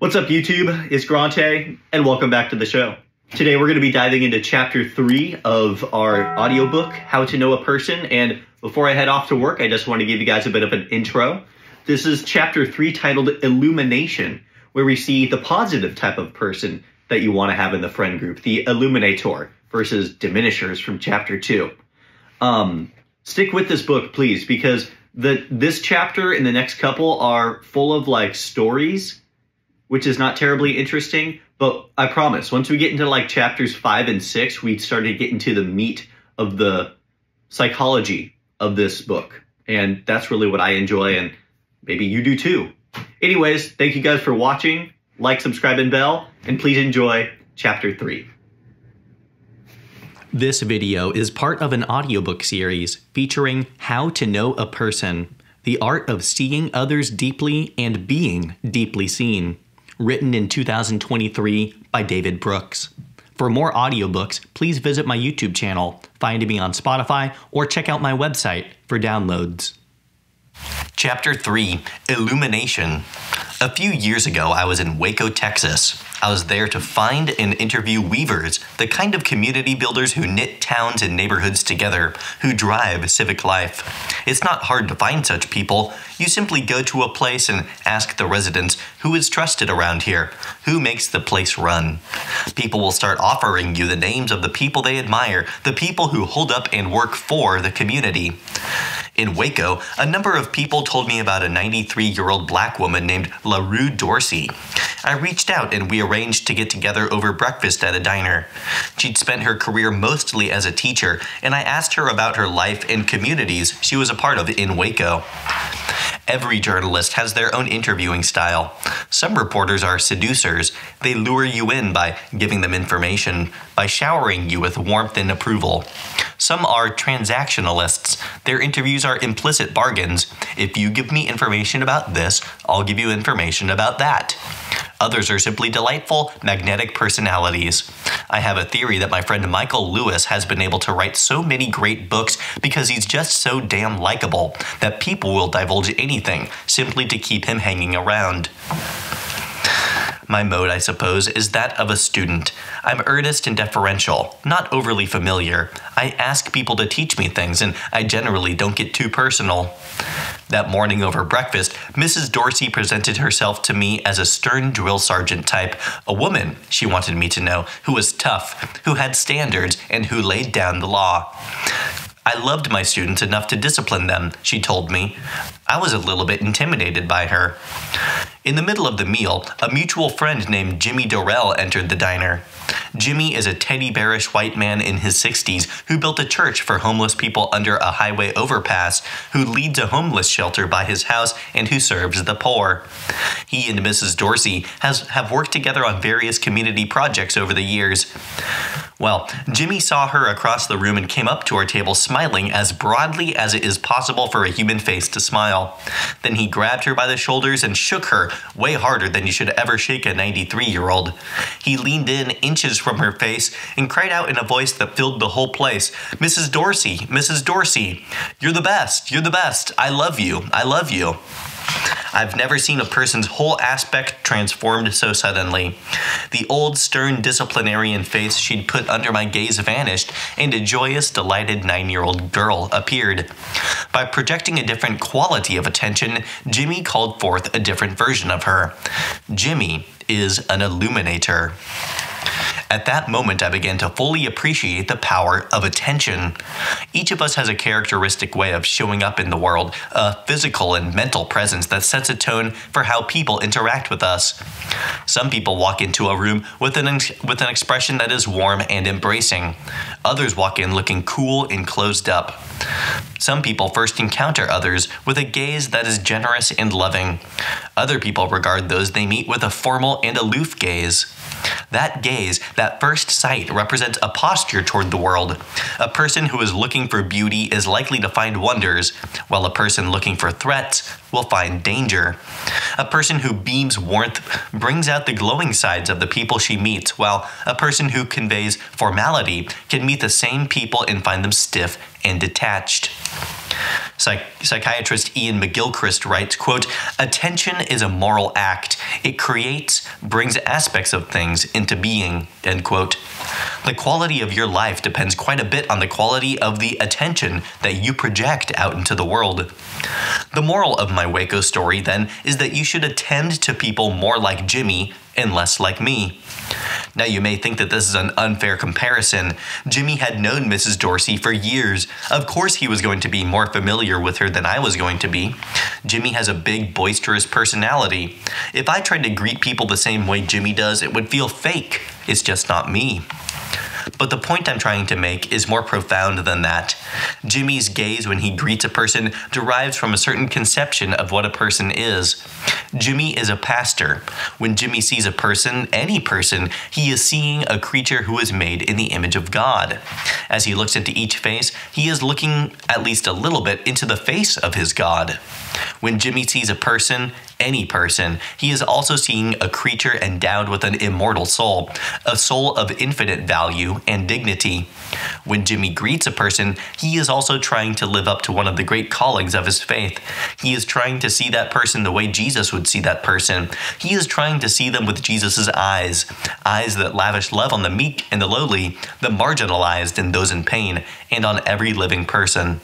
What's up, YouTube? It's Grante, and welcome back to the show. Today, we're going to be diving into chapter three of our audiobook, How to Know a Person. And before I head off to work, I just want to give you guys a bit of an intro. This is chapter three titled Illumination, where we see the positive type of person that you want to have in the friend group, the illuminator versus diminishers from chapter two. Um, stick with this book, please, because the this chapter and the next couple are full of like stories which is not terribly interesting. But I promise, once we get into like chapters five and six, we start to get into the meat of the psychology of this book. And that's really what I enjoy, and maybe you do too. Anyways, thank you guys for watching. Like, subscribe, and bell, and please enjoy chapter three. This video is part of an audiobook series featuring How to Know a Person The Art of Seeing Others Deeply and Being Deeply Seen written in 2023 by David Brooks. For more audiobooks, please visit my YouTube channel, find me on Spotify, or check out my website for downloads. Chapter 3 Illumination. A few years ago, I was in Waco, Texas. I was there to find and interview weavers, the kind of community builders who knit towns and neighborhoods together, who drive civic life. It's not hard to find such people. You simply go to a place and ask the residents who is trusted around here, who makes the place run. People will start offering you the names of the people they admire, the people who hold up and work for the community. In Waco, a number of people told me about a 93 year old black woman named LaRue Dorsey. I reached out and we arranged to get together over breakfast at a diner. She'd spent her career mostly as a teacher, and I asked her about her life and communities she was a part of in Waco. Every journalist has their own interviewing style. Some reporters are seducers. They lure you in by giving them information, by showering you with warmth and approval. Some are transactionalists. Their interviews are implicit bargains. If you give me information about this, I'll give you information about that. Others are simply delightful, magnetic personalities. I have a theory that my friend Michael Lewis has been able to write so many great books because he's just so damn likable that people will divulge anything simply to keep him hanging around. My mode, I suppose, is that of a student. I'm earnest and deferential, not overly familiar. I ask people to teach me things, and I generally don't get too personal. That morning over breakfast, Mrs. Dorsey presented herself to me as a stern drill sergeant type, a woman, she wanted me to know, who was tough, who had standards, and who laid down the law. I loved my students enough to discipline them, she told me. I was a little bit intimidated by her. In the middle of the meal, a mutual friend named Jimmy Dorrell entered the diner. Jimmy is a teddy bearish white man in his 60s who built a church for homeless people under a highway overpass, who leads a homeless shelter by his house, and who serves the poor. He and Mrs. Dorsey has, have worked together on various community projects over the years. Well, Jimmy saw her across the room and came up to our table smiling as broadly as it is possible for a human face to smile. Then he grabbed her by the shoulders and shook her way harder than you should ever shake a 93 year old. He leaned in inches from her face and cried out in a voice that filled the whole place Mrs. Dorsey, Mrs. Dorsey, you're the best, you're the best. I love you, I love you. I've never seen a person's whole aspect transformed so suddenly. The old, stern disciplinarian face she'd put under my gaze vanished, and a joyous, delighted nine year old girl appeared. By projecting a different quality of attention, Jimmy called forth a different version of her. Jimmy is an illuminator. At that moment, I began to fully appreciate the power of attention. Each of us has a characteristic way of showing up in the world, a physical and mental presence that sets a tone for how people interact with us. Some people walk into a room with an, with an expression that is warm and embracing. Others walk in looking cool and closed up. Some people first encounter others with a gaze that is generous and loving. Other people regard those they meet with a formal and aloof gaze. That gaze, that first sight, represents a posture toward the world. A person who is looking for beauty is likely to find wonders, while a person looking for threats will find danger. A person who beams warmth brings out the glowing sides of the people she meets, while a person who conveys formality can meet the same people and find them stiff and detached. Psych- psychiatrist Iain McGilchrist writes, quote, Attention is a moral act. It creates, brings aspects of things into being, end quote. The quality of your life depends quite a bit on the quality of the attention that you project out into the world. The moral of my Waco story, then, is that you should attend to people more like Jimmy and less like me. Now, you may think that this is an unfair comparison. Jimmy had known Mrs. Dorsey for years. Of course, he was going to be more familiar with her than I was going to be. Jimmy has a big, boisterous personality. If I tried to greet people the same way Jimmy does, it would feel fake. It's just not me. But the point I'm trying to make is more profound than that. Jimmy's gaze when he greets a person derives from a certain conception of what a person is. Jimmy is a pastor. When Jimmy sees a person, any person, he is seeing a creature who is made in the image of God. As he looks into each face, he is looking at least a little bit into the face of his God. When Jimmy sees a person, any person, he is also seeing a creature endowed with an immortal soul, a soul of infinite value and dignity. When Jimmy greets a person, he is also trying to live up to one of the great callings of his faith. He is trying to see that person the way Jesus would see that person. He is trying to see them with Jesus' eyes, eyes that lavish love on the meek and the lowly, the marginalized and those in pain, and on every living person.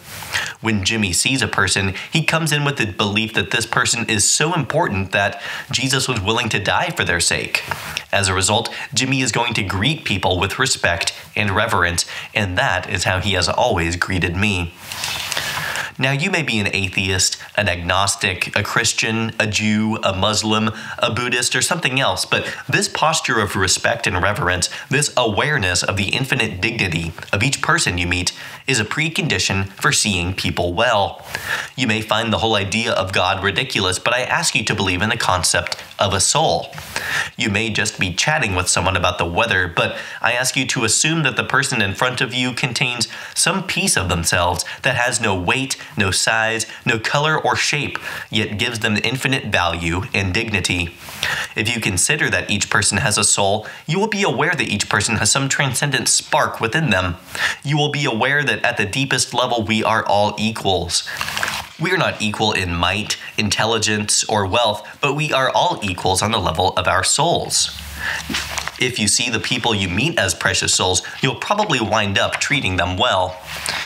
When Jimmy sees a person, he comes in with the belief that this person is so important that Jesus was willing to die for their sake. As a result, Jimmy is going to greet people with respect and reverence, and that is how he has always greeted me. Now, you may be an atheist, an agnostic, a Christian, a Jew, a Muslim, a Buddhist, or something else, but this posture of respect and reverence, this awareness of the infinite dignity of each person you meet, is a precondition for seeing people well. You may find the whole idea of God ridiculous, but I ask you to believe in the concept of a soul. You may just be chatting with someone about the weather, but I ask you to assume that the person in front of you contains some piece of themselves that has no weight, no size, no color or shape, yet gives them infinite value and dignity. If you consider that each person has a soul, you will be aware that each person has some transcendent spark within them. You will be aware that at the deepest level, we are all equals. We are not equal in might, intelligence, or wealth, but we are all equals on the level of our souls. If you see the people you meet as precious souls, you'll probably wind up treating them well.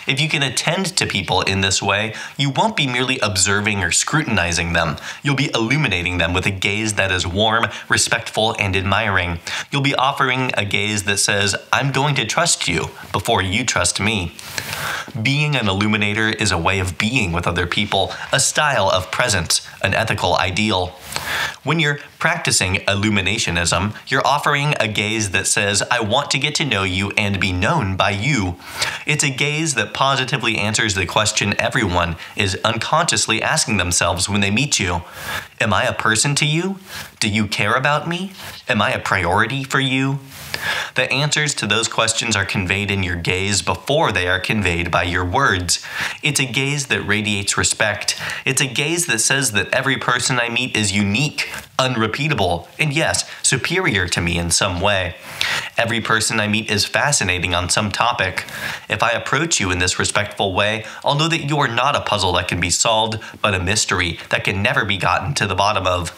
If you can attend to people in this way, you won't be merely observing or scrutinizing them. You'll be illuminating them with a gaze that is warm, respectful, and admiring. You'll be offering a gaze that says, I'm going to trust you before you trust me. Being an illuminator is a way of being with other people, a style of presence, an ethical ideal. When you're practicing illuminationism, you're offering a gaze that says, I want to get to know you and be known by you. It's a gaze that positively answers the question everyone is unconsciously asking themselves when they meet you Am I a person to you? Do you care about me? Am I a priority for you? The answers to those questions are conveyed in your gaze before they are conveyed by your words. It's a gaze that radiates respect. It's a gaze that says that every person I meet is unique, unrepeatable, and yes, superior to me in some way. Every person I meet is fascinating on some topic. If I approach you in this respectful way, I'll know that you are not a puzzle that can be solved, but a mystery that can never be gotten to the bottom of.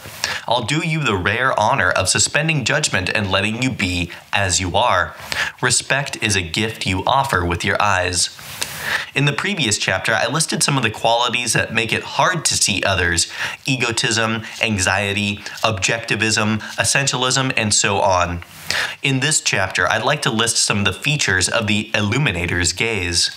I'll do you the rare honor of suspending judgment and letting you be as you are. Respect is a gift you offer with your eyes. In the previous chapter, I listed some of the qualities that make it hard to see others egotism, anxiety, objectivism, essentialism, and so on. In this chapter, I'd like to list some of the features of the illuminator's gaze.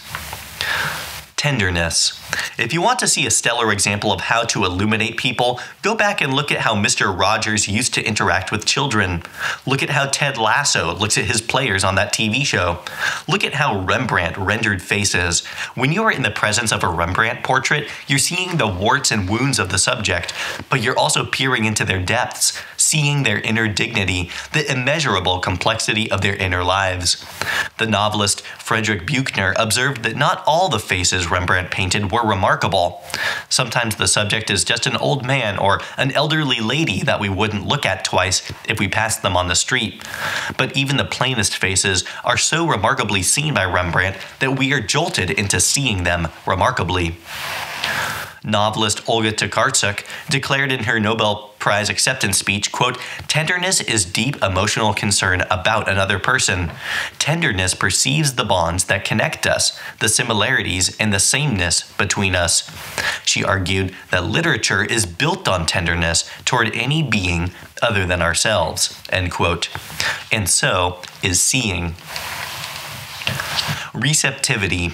Tenderness. If you want to see a stellar example of how to illuminate people, go back and look at how Mr. Rogers used to interact with children. Look at how Ted Lasso looks at his players on that TV show. Look at how Rembrandt rendered faces. When you are in the presence of a Rembrandt portrait, you're seeing the warts and wounds of the subject, but you're also peering into their depths, seeing their inner dignity, the immeasurable complexity of their inner lives. The novelist Frederick Buechner observed that not all the faces Rembrandt painted were remarkable. Sometimes the subject is just an old man or an elderly lady that we wouldn't look at twice if we passed them on the street. But even the plainest faces are so remarkably seen by Rembrandt that we are jolted into seeing them remarkably. Novelist Olga Tokarczuk declared in her Nobel Prize acceptance speech, quote, "Tenderness is deep emotional concern about another person. Tenderness perceives the bonds that connect us, the similarities and the sameness between us." She argued that literature is built on tenderness toward any being other than ourselves, end quote. And so is seeing. Receptivity.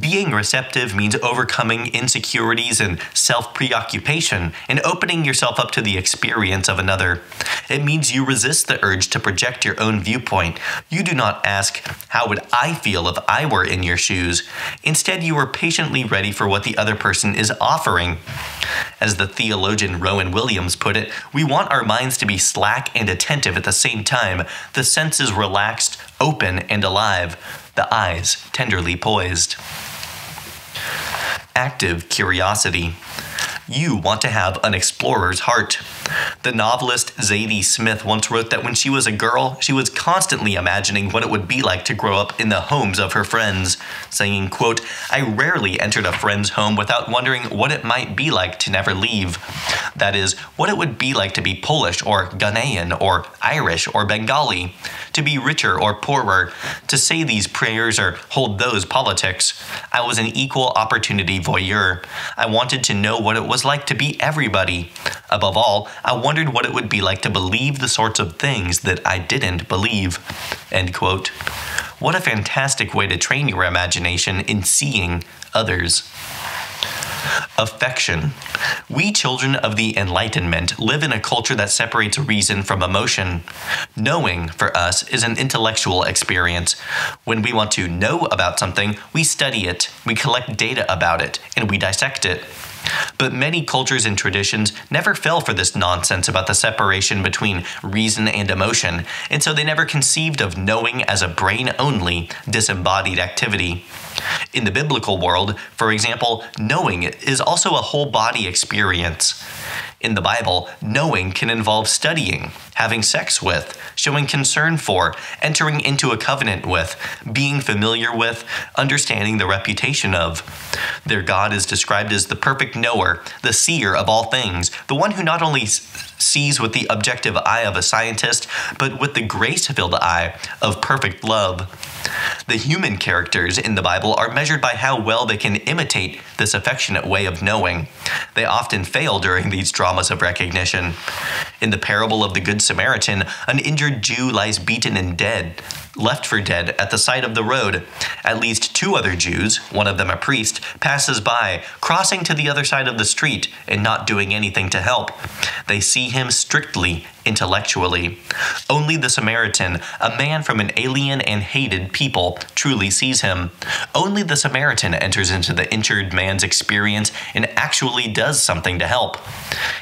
Being receptive means overcoming insecurities and self preoccupation and opening yourself up to the experience of another. It means you resist the urge to project your own viewpoint. You do not ask, How would I feel if I were in your shoes? Instead, you are patiently ready for what the other person is offering. As the theologian Rowan Williams put it, we want our minds to be slack and attentive at the same time, the senses relaxed, open, and alive the eyes tenderly poised. Active curiosity. You want to have an explorer's heart. The novelist Zadie Smith once wrote that when she was a girl, she was constantly imagining what it would be like to grow up in the homes of her friends, saying, quote, I rarely entered a friend's home without wondering what it might be like to never leave. That is, what it would be like to be Polish or Ghanaian or Irish or Bengali, to be richer or poorer, to say these prayers or hold those politics. I was an equal opportunity voyeur. I wanted to know what it was like to be everybody. Above all, I wondered what it would be like to believe the sorts of things that I didn't believe. End quote. What a fantastic way to train your imagination in seeing others. Affection. We children of the Enlightenment live in a culture that separates reason from emotion. Knowing, for us, is an intellectual experience. When we want to know about something, we study it, we collect data about it, and we dissect it. But many cultures and traditions never fell for this nonsense about the separation between reason and emotion, and so they never conceived of knowing as a brain only, disembodied activity. In the biblical world, for example, knowing is also a whole body experience. In the Bible, knowing can involve studying, having sex with, showing concern for, entering into a covenant with, being familiar with, understanding the reputation of. Their God is described as the perfect knower, the seer of all things, the one who not only sees with the objective eye of a scientist, but with the grace filled eye of perfect love. The human characters in the Bible are measured by how well they can imitate this affectionate way of knowing. They often fail during these dramas of recognition. In the parable of the Good Samaritan, an injured Jew lies beaten and dead left for dead at the side of the road. At least two other Jews, one of them a priest, passes by, crossing to the other side of the street and not doing anything to help. They see him strictly intellectually. Only the Samaritan, a man from an alien and hated people, truly sees him. Only the Samaritan enters into the injured man's experience and actually does something to help.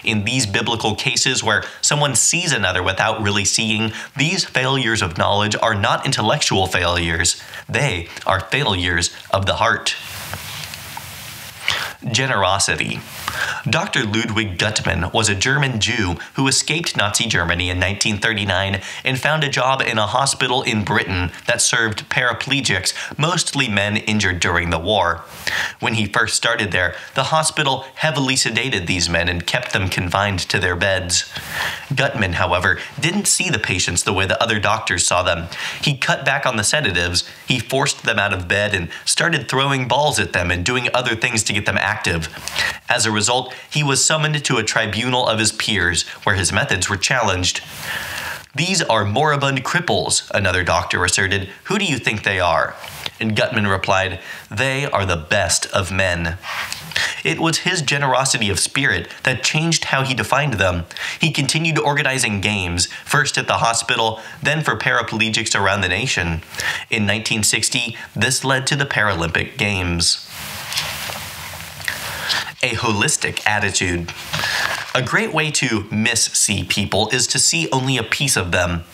In these biblical cases where someone sees another without really seeing, these failures of knowledge are not intellectual failures, they are failures of the heart. Generosity. Dr. Ludwig Guttmann was a German Jew who escaped Nazi Germany in 1939 and found a job in a hospital in Britain that served paraplegics, mostly men injured during the war. When he first started there, the hospital heavily sedated these men and kept them confined to their beds. Guttmann, however, didn't see the patients the way the other doctors saw them. He cut back on the sedatives, he forced them out of bed, and started throwing balls at them and doing other things to get them active. As a result, he was summoned to a tribunal of his peers, where his methods were challenged. These are moribund cripples, another doctor asserted. Who do you think they are? And Guttmann replied, They are the best of men. It was his generosity of spirit that changed how he defined them. He continued organizing games, first at the hospital, then for paraplegics around the nation. In 1960, this led to the Paralympic Games a holistic attitude. A great way to miss-see people is to see only a piece of them.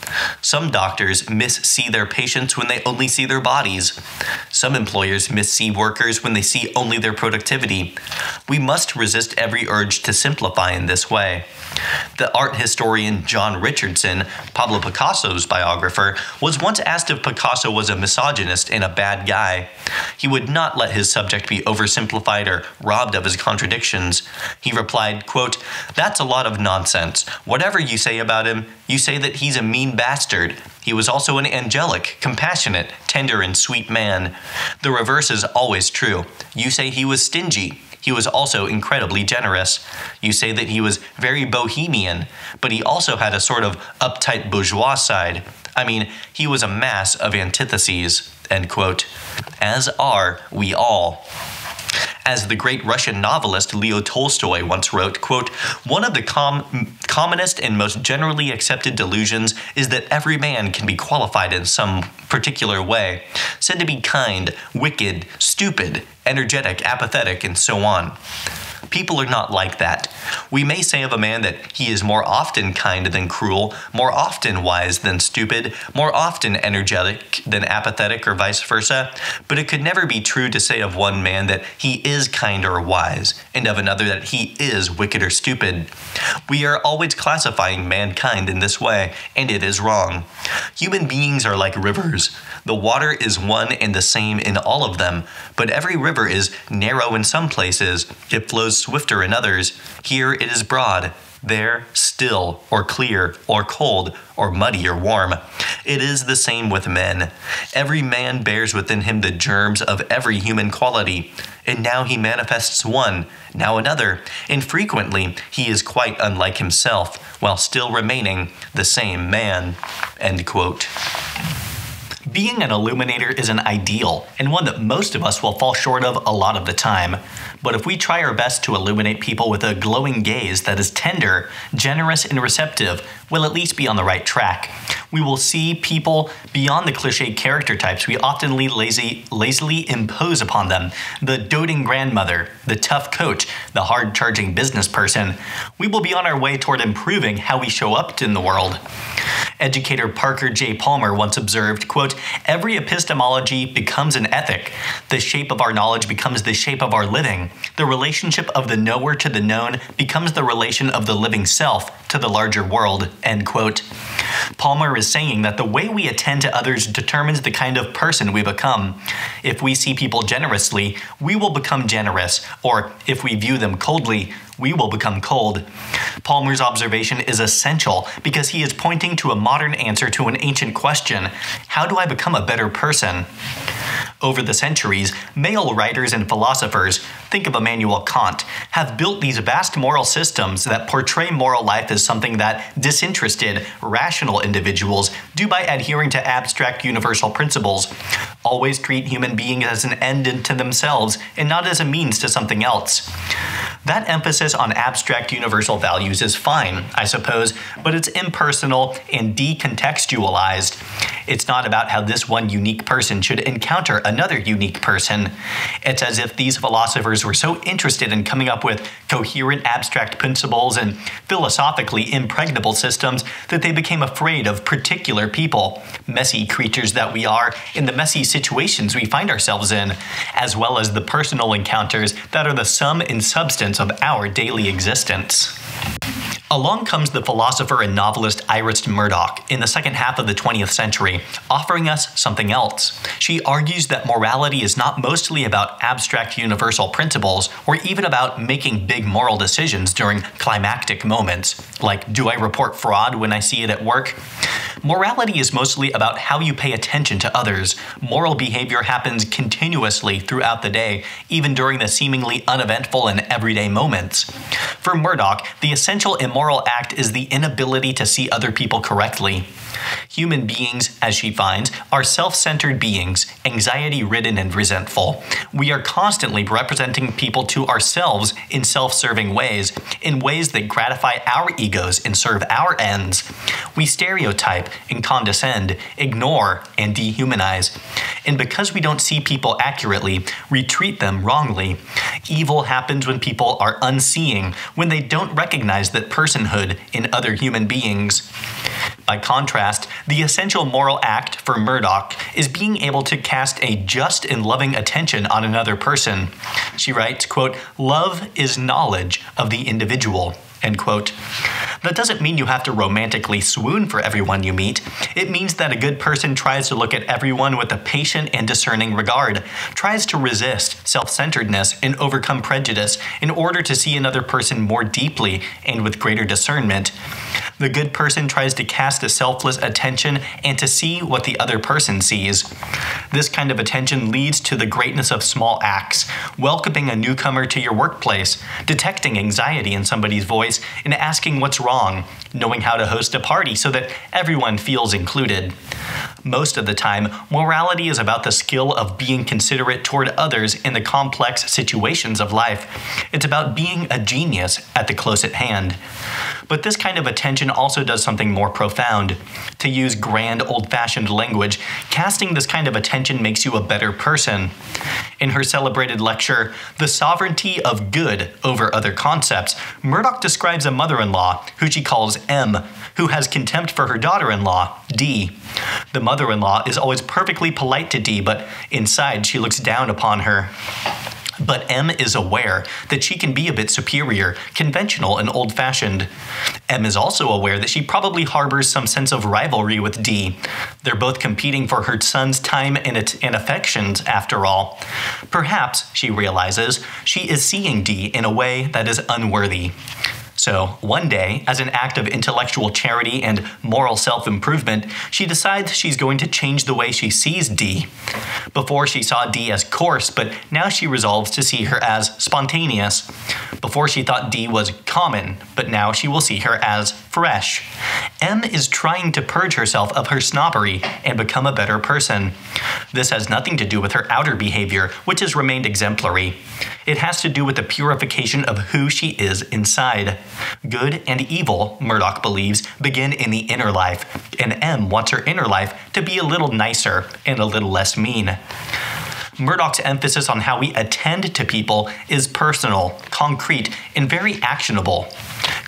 Some doctors miss-see their patients when they only see their bodies. Some employers miss-see workers when they see only their productivity. We must resist every urge to simplify in this way. The art historian John Richardson, Pablo Picasso's biographer, was once asked if Picasso was a misogynist and a bad guy. He would not let his subject be oversimplified or robbed of his contradictions. He replied, quote, That's a lot of nonsense. Whatever you say about him, you say that he's a mean bastard. He was also an angelic, compassionate, tender, and sweet man. The reverse is always true. You say he was stingy. He was also incredibly generous. You say that he was very bohemian, but he also had a sort of uptight bourgeois side. I mean, he was a mass of antitheses. End quote. As are we all. As the great Russian novelist Leo Tolstoy once wrote, quote, One of the com- commonest and most generally accepted delusions is that every man can be qualified in some particular way, said to be kind, wicked, stupid, energetic, apathetic, and so on. People are not like that. We may say of a man that he is more often kind than cruel, more often wise than stupid, more often energetic than apathetic, or vice versa, but it could never be true to say of one man that he is kind or wise, and of another that he is wicked or stupid. We are always classifying mankind in this way, and it is wrong. Human beings are like rivers. The water is one and the same in all of them, but every river is narrow in some places. It flows swifter in others. Here it is broad, there still, or clear, or cold, or muddy, or warm. It is the same with men. Every man bears within him the germs of every human quality, and now he manifests one, now another, and frequently he is quite unlike himself, while still remaining the same man. End quote. Being an illuminator is an ideal, and one that most of us will fall short of a lot of the time. But if we try our best to illuminate people with a glowing gaze that is tender, generous, and receptive, we'll at least be on the right track. We will see people beyond the cliche character types we often lazy, lazily impose upon them the doting grandmother, the tough coach, the hard charging business person. We will be on our way toward improving how we show up in the world. Educator Parker J. Palmer once observed, quote, Every epistemology becomes an ethic. The shape of our knowledge becomes the shape of our living. The relationship of the knower to the known becomes the relation of the living self to the larger world. End quote. Palmer is saying that the way we attend to others determines the kind of person we become. If we see people generously, we will become generous, or if we view them coldly, we will become cold. Palmer's observation is essential because he is pointing to a modern answer to an ancient question How do I become a better person? Over the centuries, male writers and philosophers, think of Immanuel Kant, have built these vast moral systems that portray moral life as something that disinterested, rational individuals do by adhering to abstract universal principles. Always treat human beings as an end into themselves and not as a means to something else. That emphasis on abstract universal values is fine, I suppose, but it's impersonal and decontextualized. It's not about how this one unique person should encounter another unique person. It's as if these philosophers were so interested in coming up with coherent abstract principles and philosophically impregnable systems that they became afraid of particular people, messy creatures that we are, in the messy situations we find ourselves in, as well as the personal encounters that are the sum and substance of our daily existence. Along comes the philosopher and novelist Iris Murdoch in the second half of the 20th century, offering us something else. She argues that morality is not mostly about abstract universal principles or even about making big moral decisions during climactic moments, like do I report fraud when I see it at work? Morality is mostly about how you pay attention to others. Moral behavior happens continuously throughout the day, even during the seemingly uneventful and everyday moments. For Murdoch, the essential immoral act is the inability to see other people correctly. Human beings, as she finds, are self centered beings, anxiety ridden and resentful. We are constantly representing people to ourselves in self serving ways, in ways that gratify our egos and serve our ends. We stereotype and condescend, ignore and dehumanize. And because we don't see people accurately, we treat them wrongly. Evil happens when people are unseeing, when they don't recognize recognize that personhood in other human beings. By contrast, the essential moral act for Murdoch is being able to cast a just and loving attention on another person. She writes, quote, "Love is knowledge of the individual." End quote. That doesn't mean you have to romantically swoon for everyone you meet. It means that a good person tries to look at everyone with a patient and discerning regard, tries to resist self centeredness and overcome prejudice in order to see another person more deeply and with greater discernment. The good person tries to cast a selfless attention and to see what the other person sees. This kind of attention leads to the greatness of small acts, welcoming a newcomer to your workplace, detecting anxiety in somebody's voice, and asking what's wrong, knowing how to host a party so that everyone feels included. Most of the time, morality is about the skill of being considerate toward others in the complex situations of life. It's about being a genius at the close at hand. But this kind of attention also does something more profound. To use grand old fashioned language, casting this kind of attention makes you a better person. In her celebrated lecture, The Sovereignty of Good Over Other Concepts, Murdoch describes a mother in law, who she calls M, who has contempt for her daughter in law, D. The mother in law is always perfectly polite to D, but inside she looks down upon her. But M is aware that she can be a bit superior, conventional, and old fashioned. M is also aware that she probably harbors some sense of rivalry with D. They're both competing for her son's time and, it, and affections, after all. Perhaps, she realizes, she is seeing D in a way that is unworthy. So, one day, as an act of intellectual charity and moral self improvement, she decides she's going to change the way she sees D. Before she saw D as coarse, but now she resolves to see her as spontaneous. Before she thought D was common, but now she will see her as fresh. M is trying to purge herself of her snobbery and become a better person. This has nothing to do with her outer behavior, which has remained exemplary. It has to do with the purification of who she is inside. Good and evil, Murdoch believes, begin in the inner life, and M wants her inner life to be a little nicer and a little less mean. Murdoch's emphasis on how we attend to people is personal, concrete, and very actionable.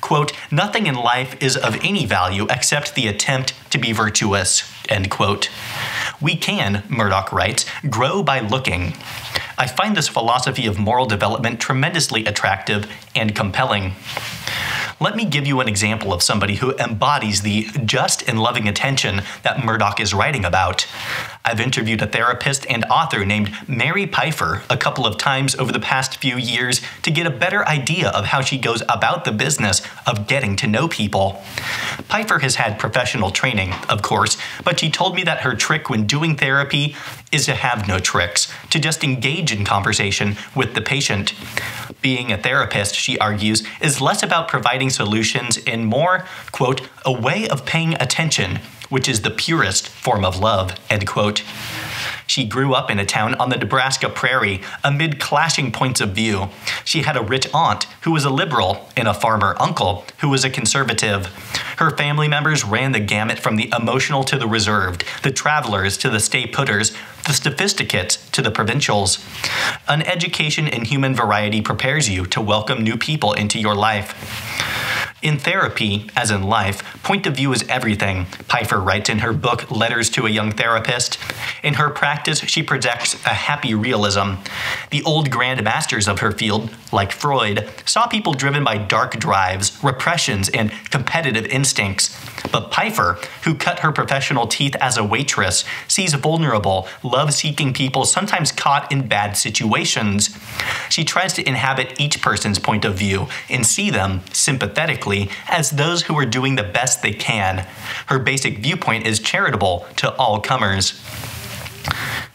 Quote, nothing in life is of any value except the attempt to be virtuous, end quote. We can, Murdoch writes, grow by looking. I find this philosophy of moral development tremendously attractive and compelling. Let me give you an example of somebody who embodies the just and loving attention that Murdoch is writing about. I've interviewed a therapist and author named Mary Pipher a couple of times over the past few years to get a better idea of how she goes about the business of getting to know people. Pipher has had professional training, of course, but she told me that her trick when doing therapy is to have no tricks, to just engage in conversation with the patient. Being a therapist, she argues, is less about providing solutions and more, quote, a way of paying attention, which is the purest form of love, end quote. She grew up in a town on the Nebraska prairie amid clashing points of view. She had a rich aunt who was a liberal and a farmer uncle who was a conservative. Her family members ran the gamut from the emotional to the reserved, the travelers to the stay putters, the sophisticates to the provincials. An education in human variety prepares you to welcome new people into your life. In therapy, as in life, point of view is everything, Pipher writes in her book Letters to a Young Therapist. In her practice, she projects a happy realism. The old grand masters of her field, like Freud, saw people driven by dark drives, repressions, and competitive instincts. But Pipher, who cut her professional teeth as a waitress, sees vulnerable, love seeking people sometimes caught in bad situations. She tries to inhabit each person's point of view and see them, sympathetically, as those who are doing the best they can. Her basic viewpoint is charitable to all comers.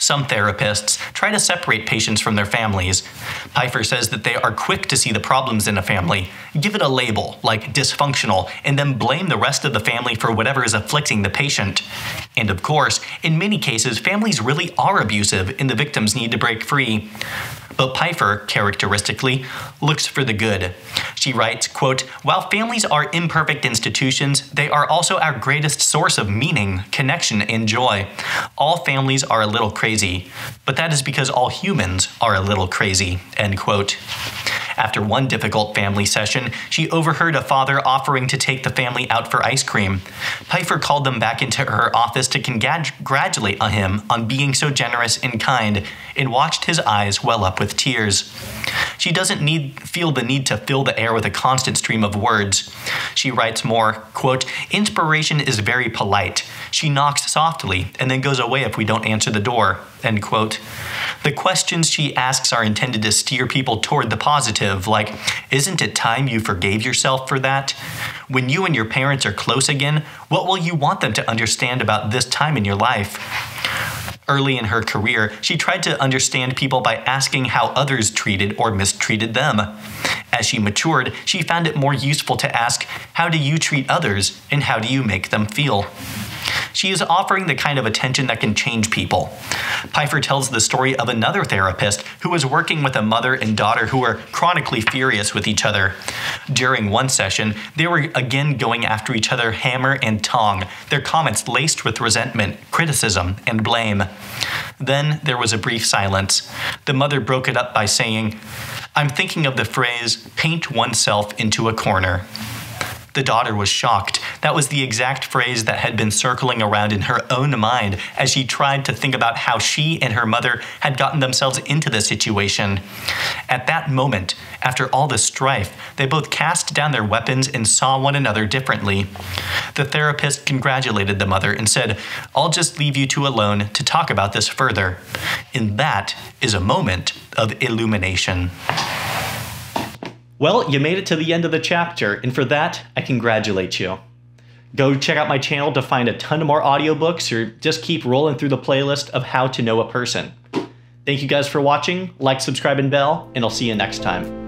Some therapists try to separate patients from their families. Pipher says that they are quick to see the problems in a family, give it a label, like dysfunctional, and then blame the rest of the family for whatever is afflicting the patient. And of course, in many cases, families really are abusive and the victims need to break free. But Pipher, characteristically, looks for the good. She writes, quote, While families are imperfect institutions, they are also our greatest source of meaning, connection, and joy. All families are a little crazy, but that is because all humans are a little crazy, end quote. After one difficult family session, she overheard a father offering to take the family out for ice cream. Pipher called them back into her office to congratulate him on being so generous and kind and watched his eyes well up with tears. She doesn't need feel the need to fill the air with a constant stream of words. She writes more, quote, "Inspiration is very polite. She knocks softly and then goes away if we don't answer the door." End quote. The questions she asks are intended to steer people toward the positive, like, "Isn't it time you forgave yourself for that?" When you and your parents are close again, what will you want them to understand about this time in your life? Early in her career, she tried to understand people by asking how others treated or mistreated them. As she matured, she found it more useful to ask, How do you treat others, and how do you make them feel? She is offering the kind of attention that can change people. Pipher tells the story of another therapist who was working with a mother and daughter who were chronically furious with each other. During one session, they were again going after each other hammer and tong, their comments laced with resentment, criticism, and blame. Then there was a brief silence. The mother broke it up by saying, I'm thinking of the phrase, paint oneself into a corner. The daughter was shocked. That was the exact phrase that had been circling around in her own mind as she tried to think about how she and her mother had gotten themselves into the situation. At that moment, after all the strife, they both cast down their weapons and saw one another differently. The therapist congratulated the mother and said, I'll just leave you two alone to talk about this further. And that is a moment of illumination. Well, you made it to the end of the chapter, and for that, I congratulate you. Go check out my channel to find a ton of more audiobooks or just keep rolling through the playlist of how to know a person. Thank you guys for watching, like, subscribe, and bell, and I'll see you next time.